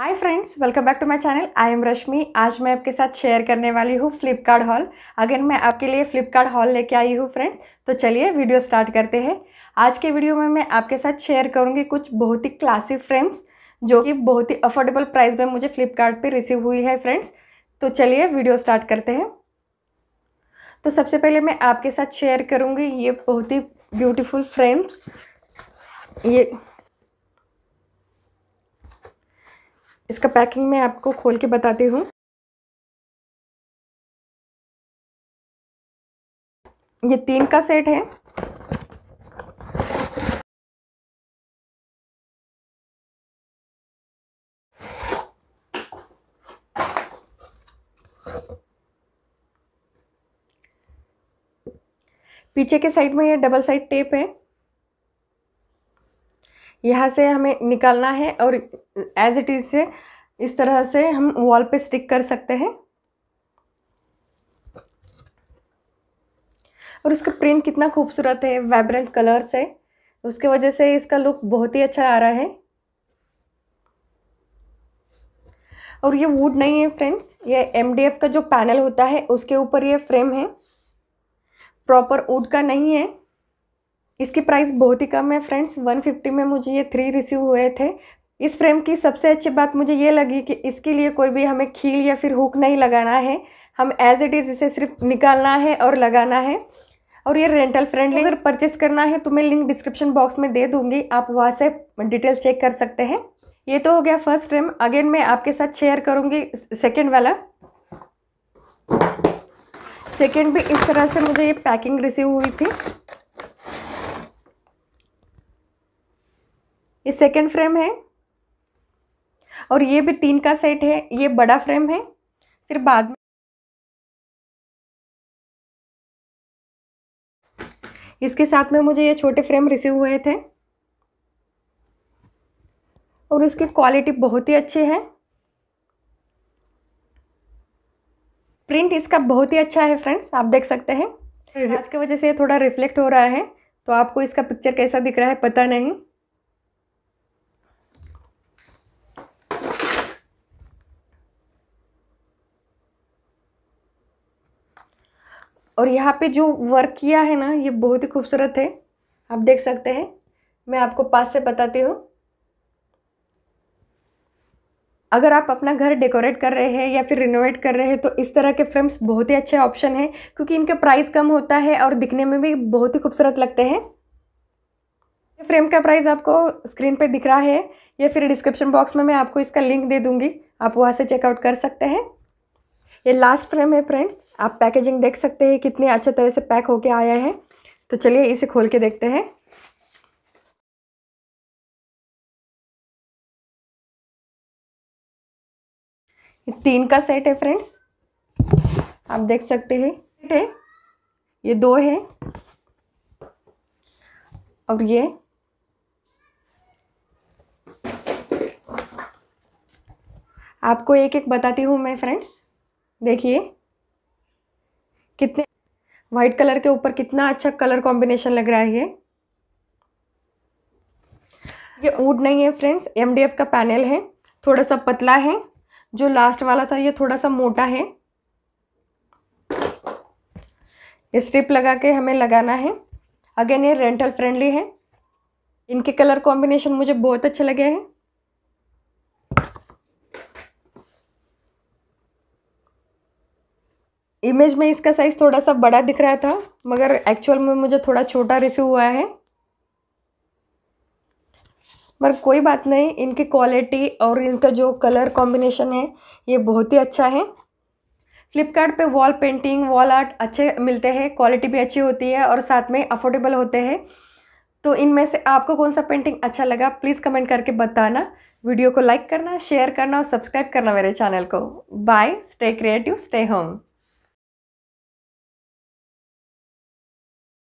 Hi friends welcome back to my channel I am Rashmi आज मैं आपके साथ शेयर करने वाली हूँ फ्लिपकार्ट हॉल अगेन मैं आपके लिए फ्लिपकार्ट हॉल लेके आई हूँ फ्रेंड्स तो चलिए वीडियो स्टार्ट करते हैं. आज के वीडियो में मैं आपके साथ शेयर करूँगी कुछ बहुत ही क्लासी फ्रेम्स जो कि बहुत ही अफोर्डेबल प्राइस में मुझे फ्लिपकार्ट रिसीव हुई है फ्रेंड्स तो चलिए वीडियो स्टार्ट करते हैं. तो सबसे पहले मैं आपके साथ शेयर करूँगी ये बहुत ही ब्यूटीफुल फ्रेम्स ये इसका पैकिंग मैं आपको खोल के बताती हूँ। ये तीन का सेट है। पीछे के साइड में ये डबल साइड टेप है। यहाँ से हमें निकालना है और एज इट इज़ से इस तरह से हम वॉल पे स्टिक कर सकते हैं। और उसका प्रिंट कितना खूबसूरत है वाइब्रेंट कलर्स है। उसके वजह से इसका लुक बहुत ही अच्छा आ रहा है। और ये वुड नहीं है फ्रेंड्स ये एमडीएफ का जो पैनल होता है, उसके ऊपर ये फ्रेम है। प्रॉपर वुड का नहीं है। इसकी प्राइस बहुत ही कम है फ्रेंड्स वन फिफ्टी में मुझे ये थ्री रिसीव हुए थे। इस फ्रेम की सबसे अच्छी बात मुझे ये लगी कि इसके लिए कोई भी हमें खील या फिर हुक नहीं लगाना है। हम एज इट इज़ इसे सिर्फ़ निकालना है और लगाना है। और ये रेंटल फ्रेंडली अगर परचेस करना है तो मैं लिंक डिस्क्रिप्शन बॉक्स में दे दूँगी। आप वहाँ से डिटेल चेक कर सकते हैं। ये तो हो गया फ़र्स्ट फ्रेम अगेन मैं आपके साथ शेयर करूँगी सेकेंड वाला। सेकेंड भी इस तरह से मुझे ये पैकिंग रिसीव हुई थी। ये सेकेंड फ्रेम है। और ये भी तीन का सेट है ये बड़ा फ्रेम है। फिर बाद में इसके साथ में मुझे ये छोटे फ्रेम रिसीव हुए थे। और इसकी क्वालिटी बहुत ही अच्छी है। प्रिंट इसका बहुत ही अच्छा है फ्रेंड्स आप देख सकते हैं। आज की वजह से ये थोड़ा रिफ्लेक्ट हो रहा है तो आपको इसका पिक्चर कैसा दिख रहा है पता नहीं। और यहाँ पे जो वर्क किया है ना, ये बहुत ही खूबसूरत है। आप देख सकते हैं। मैं आपको पास से बताती हूँ। अगर आप अपना घर डेकोरेट कर रहे हैं या फिर रिनोवेट कर रहे हैं तो इस तरह के फ्रेम्स बहुत ही अच्छे ऑप्शन हैं, क्योंकि इनका प्राइस कम होता है और दिखने में भी बहुत ही खूबसूरत लगते हैं। फ्रेम का प्राइस आपको स्क्रीन पे दिख रहा है या फिर डिस्क्रिप्शन बॉक्स में मैं आपको इसका लिंक दे दूँगी। आप वहाँ से चेकआउट कर सकते हैं। ये लास्ट फ्रेम है फ्रेंड्स आप पैकेजिंग देख सकते हैं कितने अच्छे तरह से पैक होके आया है। तो चलिए इसे खोल के देखते हैं। तीन का सेट है फ्रेंड्स आप देख सकते हैं। है। ये दो है। और ये आपको एक एक बताती हूँ मैं फ्रेंड्स देखिए। कितने वाइट कलर के ऊपर कितना अच्छा कलर कॉम्बिनेशन लग रहा है ये। ये वुड नहीं है फ्रेंड्स एमडीएफ का पैनल है थोड़ा सा पतला है, जो लास्ट वाला था ये थोड़ा सा मोटा है। ये स्ट्रिप लगा के हमें लगाना है। अगेन ये रेंटल फ्रेंडली है। इनके कलर कॉम्बिनेशन मुझे बहुत अच्छे लगे हैं। इमेज में इसका साइज़ थोड़ा सा बड़ा दिख रहा था, मगर एक्चुअल में मुझे थोड़ा छोटा रिसीव हुआ है। मगर कोई बात नहीं, इनकी क्वालिटी और इनका जो कलर कॉम्बिनेशन है, ये बहुत ही अच्छा है। फ्लिपकार्ट पे वॉल पेंटिंग वॉल आर्ट अच्छे मिलते हैं क्वालिटी भी अच्छी होती है और साथ में अफोर्डेबल होते हैं। तो इनमें से आपको कौन सा पेंटिंग अच्छा लगा प्लीज़ कमेंट करके बताना। वीडियो को लाइक करना शेयर करना और सब्सक्राइब करना मेरे चैनल को। Bye stay creative stay home